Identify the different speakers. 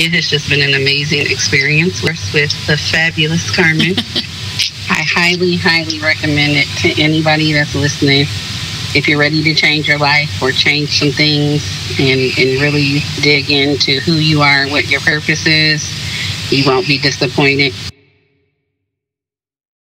Speaker 1: It has just been an amazing experience We're with the fabulous Karmen. I highly, highly recommend it to anybody that's listening. If you're ready to change your life or change some things and, and really dig into who you are, and what your purpose is, you won't be disappointed.